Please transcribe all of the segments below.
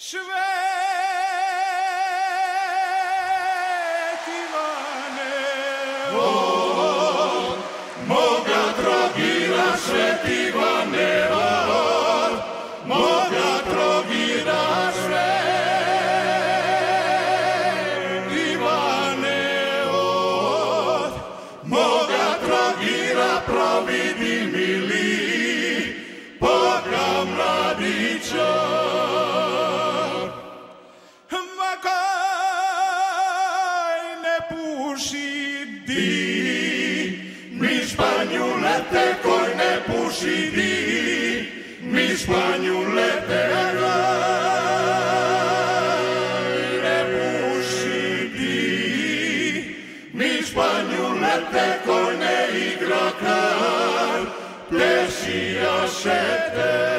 Ivane, puši di, Mi španjulete koj ne puši di, mi španjulete ne puši di, mi španjulete koj ne igra kar, makaj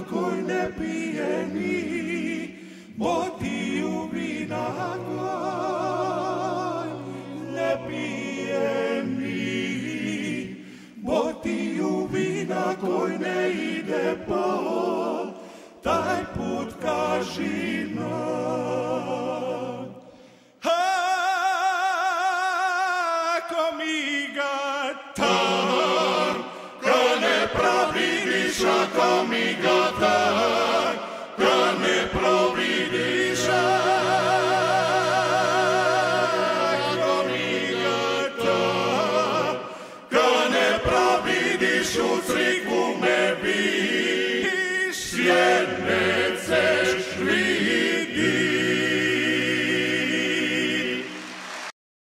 vina koj ne pije ni, botiju vina koj ne pije ni, botiju vina koj ne ide po, taj put kaži nam. ako mi ga Ko